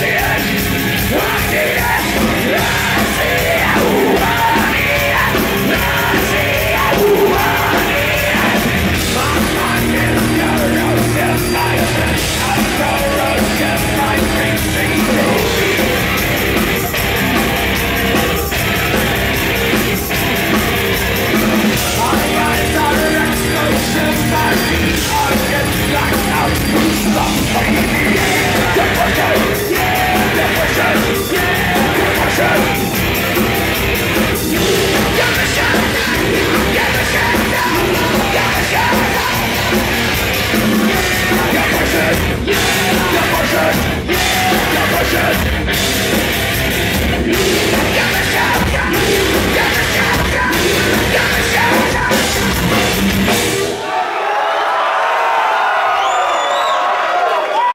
Yeah!